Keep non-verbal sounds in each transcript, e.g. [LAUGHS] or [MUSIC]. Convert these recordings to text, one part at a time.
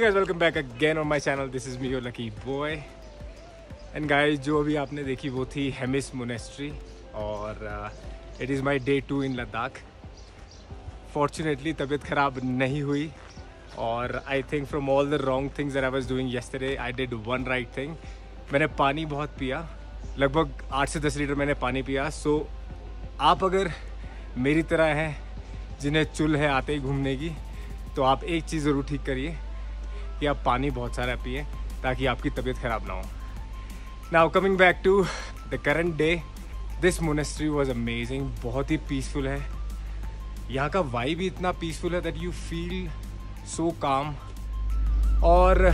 Hey guys, welcome back again on my channel. This is me, your lucky boy. And guys जो अभी आपने देखी वो थी हेमिस मोनेस्ट्री और it is my day two in Ladakh fortunately तबीयत ख़राब नहीं हुई और I think from all the wrong things I was doing yesterday I did one right thing मैंने पानी बहुत पिया। लगभग आठ से दस लीटर मैंने पानी पिया। सो so, आप अगर मेरी तरह हैं जिन्हें चुल है आते ही घूमने की तो आप एक चीज़ ज़रूर ठीक करिए। कि आप पानी बहुत सारा पिए ताकि आपकी तबीयत ख़राब ना हो। Now coming back to the current day this monastery was amazing बहुत ही पीसफुल है। यहाँ का वाई भी इतना पीसफुल है दैट यू फील सो काम और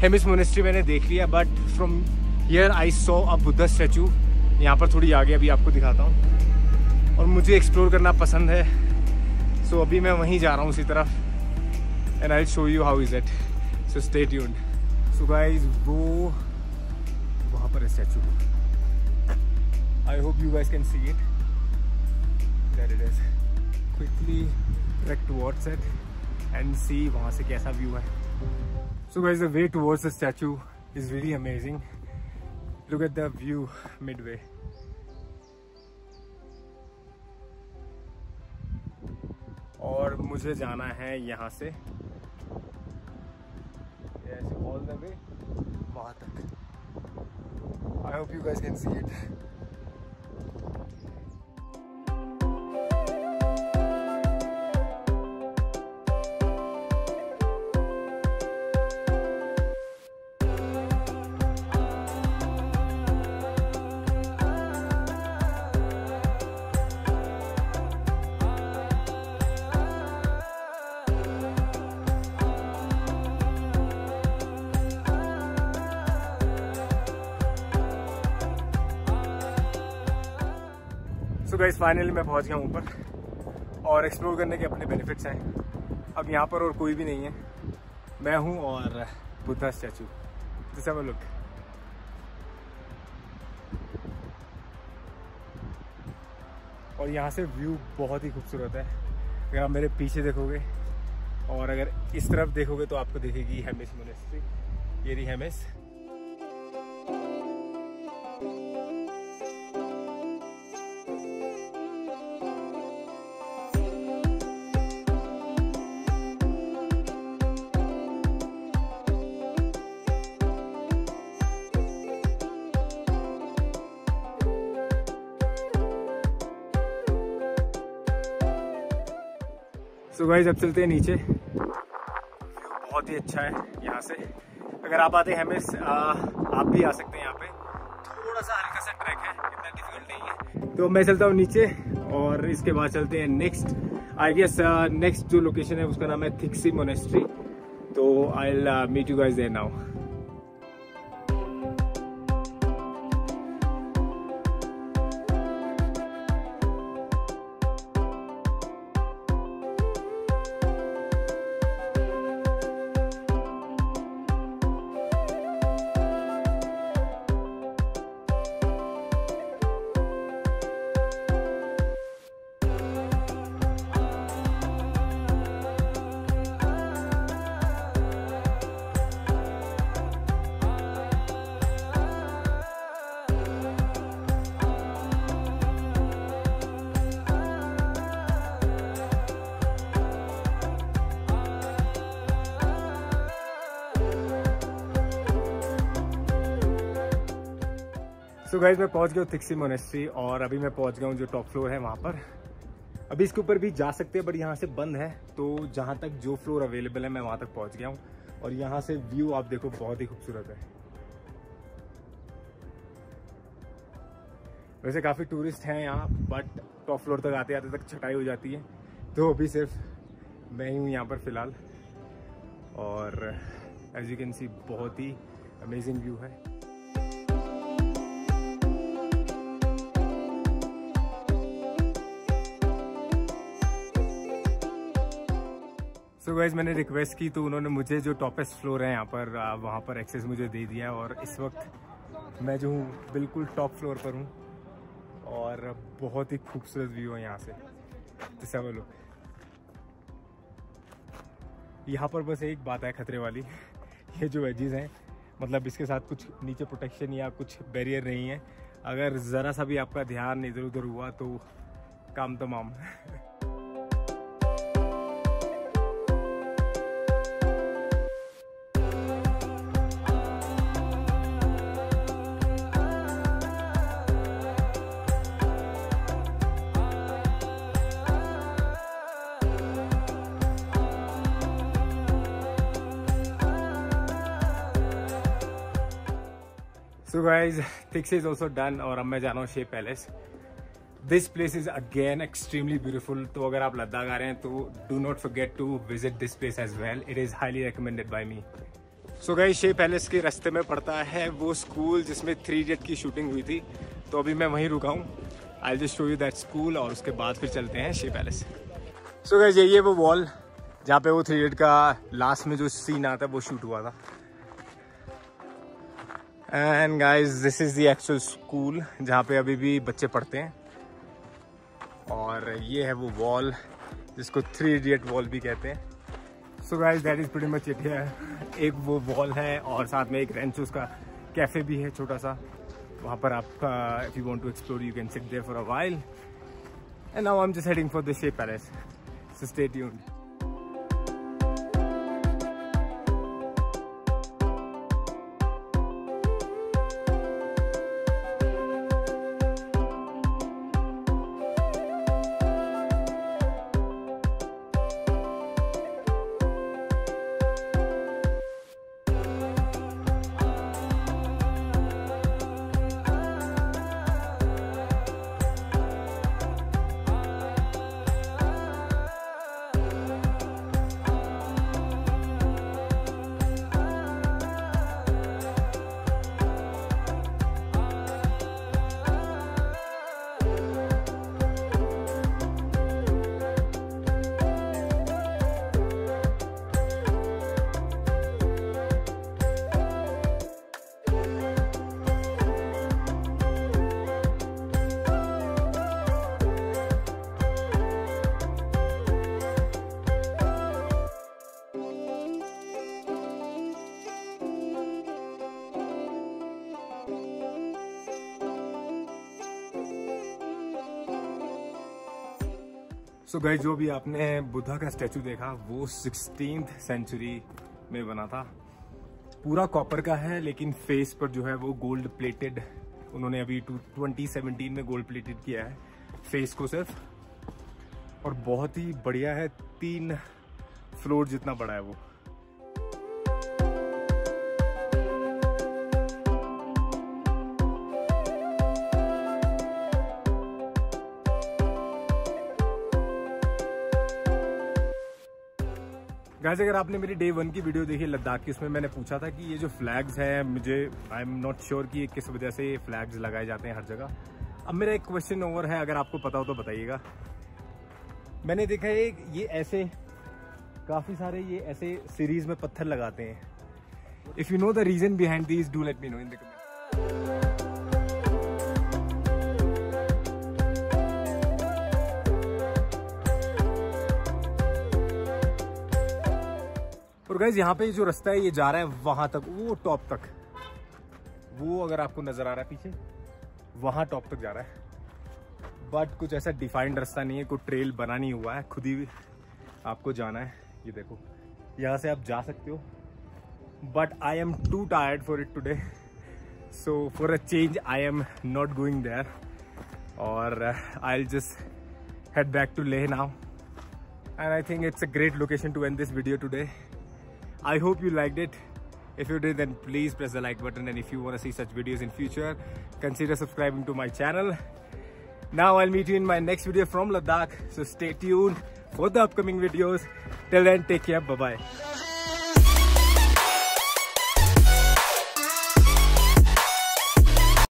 हेमिस मोनेस्ट्री मैंने देख लिया but from here I saw a Buddha statue यहाँ पर थोड़ी आगे अभी आपको दिखाता हूँ। और मुझे एक्सप्लोर करना पसंद है। सो so, अभी मैं वहीं जा रहा हूँ उसी तरफ़ and I show you how is it so stay tuned so guys वो वहाँ पर statue I hope you guys can see it that it is quickly track towards it and see वहाँ से कैसा व्यू है। So guys the way towards the statue is really amazing look at the view midway और मुझे जाना है यहाँ से। all the way Maha I hope you guys can see it. Guys finally मैं पहुँच गया हूँ ऊपर और एक्सप्लोर करने के अपने बेनिफिट्स हैं। अब यहाँ पर और कोई भी नहीं है। मैं हूँ और Buddha statue this have look और यहाँ से व्यू बहुत ही खूबसूरत है। अगर आप मेरे पीछे देखोगे और अगर इस तरफ़ देखोगे तो आपको दिखेगी हेमिस मोनेस्ट्री ये रही हेमिस सो गाइज़ अब चलते हैं नीचे। बहुत ही अच्छा है यहाँ से। अगर आप आते हैं हमें आप भी आ सकते हैं यहाँ पे। थोड़ा सा हल्का सा ट्रैक है, इतना डिफ़िकल्ट नहीं है। तो मैं चलता हूँ नीचे और इसके बाद चलते हैं नेक्स्ट आई गेस नेक्स्ट जो लोकेशन है, उसका नाम है थिक्सी मोनेस्ट्री तो I meet you guys there now so so guys मैं पहुँच गया हूँ थिक्सी मोनेस्ट्री और अभी मैं पहुँच गया हूँ जो टॉप फ्लोर है वहाँ पर। अभी इसके ऊपर भी जा सकते हैं बट यहाँ से बंद है तो जहाँ तक जो फ्लोर अवेलेबल है, मैं वहाँ तक पहुँच गया हूँ। और यहाँ से व्यू आप देखो, बहुत ही खूबसूरत है। वैसे काफ़ी टूरिस्ट हैं यहाँ बट टॉप फ्लोर तक आते आते तक छटाई हो जाती है। तो अभी सिर्फ़ मैं ही हूँ यहाँ पर फ़िलहाल। और एज यू कैन सी बहुत ही अमेजिंग व्यू है। सो so गाइज़ मैंने रिक्वेस्ट की तो उन्होंने मुझे जो टॉपेस्ट फ्लोर है यहाँ पर वहाँ पर एक्सेस मुझे दे दिया और इस वक्त मैं जो हूँ, बिल्कुल टॉप फ्लोर पर हूँ और बहुत ही खूबसूरत व्यू है यहाँ से। वो लोग यहाँ पर बस एक बात है खतरे वाली, [LAUGHS] ये जो वेजीज हैं मतलब इसके साथ कुछ नीचे प्रोटेक्शन या कुछ बैरियर नहीं है। अगर ज़रा सा भी आपका ध्यान इधर उधर हुआ तो काम तमाम। [LAUGHS] Guys fix is also done और अब मैं जा रहा हूँ Shey palace this place is again extremely beautiful तो अगर आप लद्दाख आ रहे हैं तो do not forget to visit this place as well it is highly recommended by me so guys Shey palace के रास्ते में पड़ता है वो स्कूल जिसमें थ्री इडियट की शूटिंग हुई थी. तो अभी मैं वहीं रुका हूँ. I just show you that school और उसके बाद फिर चलते हैं शे पैलेस सो गाइज़ यही है वो वॉल जहाँ पे वो थ्री इडियट का लास्ट में जो सीन आता है वो शूट हुआ था. And guys this is the actual school जहाँ पे अभी भी बच्चे पढ़ते हैं। और ये है वो वॉल जिसको थ्री इडियट वॉल भी कहते हैं। So guys that is pretty much it है एक वो वॉल है और साथ में एक रेंच उसका कैफ़े भी है छोटा सा। वहाँ पर आपका if you want to explore you can sit there for a while and now I am just heading for the Shey palace so stay tuned so so guys जो भी आपने बुद्धा का स्टैचू देखा, वो सिक्सटीन सेंचुरी में बना था। पूरा कॉपर का है, लेकिन फेस पर जो है वो गोल्ड प्लेटेड उन्होंने अभी ट्वेंटी सेवनटीन में गोल्ड प्लेटेड किया है फेस को सिर्फ़। और बहुत ही बढ़िया है, तीन फ्लोर जितना बड़ा है वो। गाइस अगर आपने मेरी डे वन की वीडियो देखी, लद्दाख की उसमें मैंने पूछा था कि ये जो फ्लैग्स हैं, मुझे आई एम नॉट श्योर कि किस वजह से ये फ्लैग्स लगाए जाते हैं हर जगह। अब मेरा एक क्वेश्चन ओवर है, अगर आपको पता हो तो बताइएगा। मैंने देखा है, ये ऐसे, काफ़ी सारे ये ऐसे सीरीज़ में पत्थर लगाते हैं। If you know the reason behind these do let me know in the और गैस यहाँ पे जो रास्ता है, ये जा रहा है वहाँ तक, वो टॉप तक। वो अगर आपको नज़र आ रहा है पीछे, वहाँ टॉप तक जा रहा है। बट कुछ ऐसा डिफाइंड रास्ता नहीं है, कोई ट्रेल बना नहीं हुआ है, खुद ही आपको जाना है। ये देखो, यहाँ से आप जा सकते हो। But I am too tired for it today so for a change I am not going there और I just head back to Leh now. And I think it's a great location to end this video today. I hope you liked it. If you did, then please press the like button. And if you want to see such videos in future, consider subscribing to my channel. Now I'll meet you in my next video from Ladakh. So stay tuned for the upcoming videos. Till then, take care. Bye-bye.